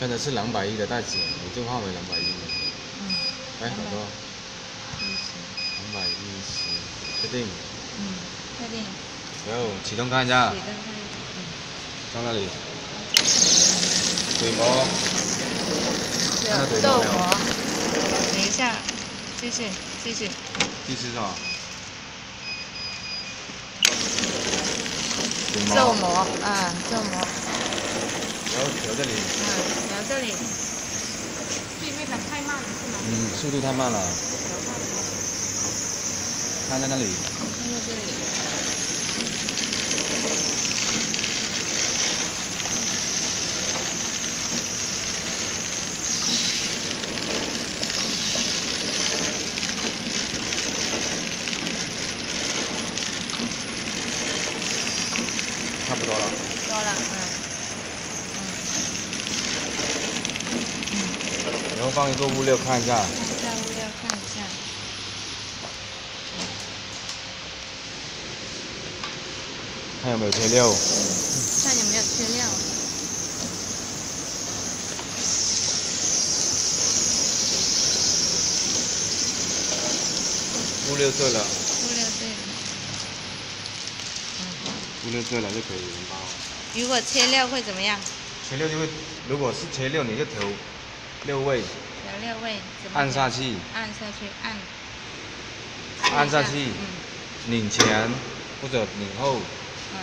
跟的是两百一的大姐，我就换为两百一了。嗯，哎，好多，一十，两百一十，确定？嗯，确定。然后启动看一下启动看？嗯，到那里，水膜，看到腿豆膜。等一下，继续，继续。继续是吧？水皱膜，膜，啊，皱膜，然后调这里，嗯，然后这里。对面的太慢了是吗？嗯，速度太慢了，看在那里，看到这里。差不多了。多了，嗯，放一个物料看一下，看一下物料，看一下。看有没有贴料。看有没有缺料。物料对了，物料对了。物料对了就可以。如果切料会怎么样？切料就会，如果是切料你就调六位，调料味怎么？按下。去，按下去，按。按下去嗯拧前或者拧后，嗯。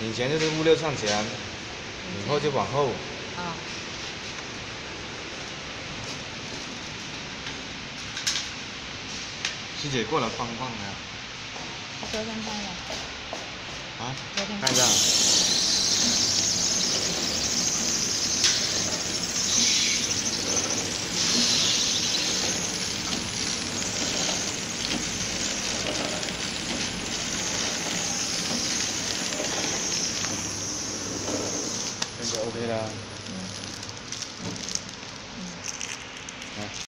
拧前就是物料上前，拧后就往后。哦。师姐过来帮帮呀！昨天放了。啊昨天，看一下。这个 OK 啦。嗯。来。